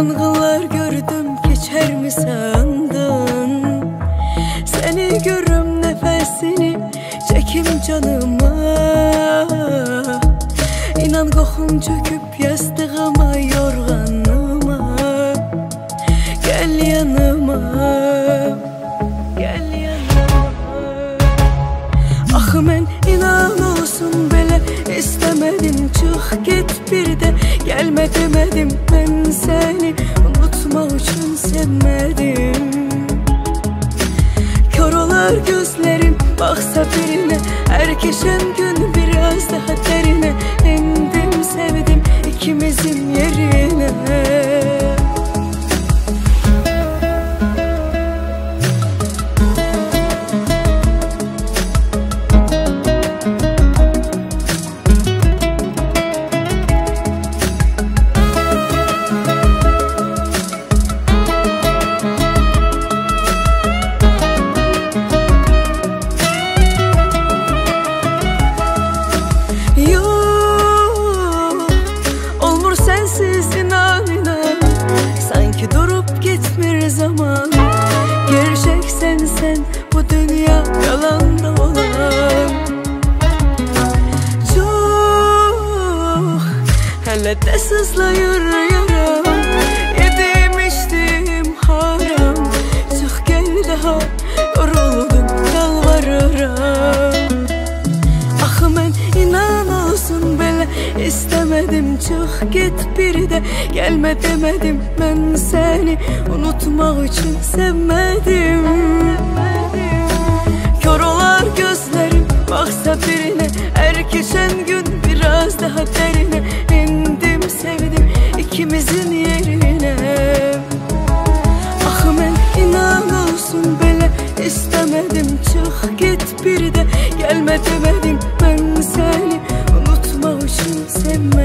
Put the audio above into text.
Yangınlar gördüm geçer mi sandın? Seni görüm nefesini çekim canıma. İnan qoxum çöküp yastığıma yorganıma. Gel yanıma Gel yanıma. Axı mən inan olsun belə istemedim çıx get bir də Gəlmə demədim mən Kör gözlerim Baksa birine Her geçen gün biraz daha De sızlayır yaram Yedim içtim haram. Çık gel daha Yoruldum yalvarırım. Axı mən inan olsun belə istemedim. Çıx get bir də Gəlmə demədim mən səni unutmaq üçün sevmədim Kör olar gözlərim baxsa birinə Hər keçən gün biraz daha dərinə remember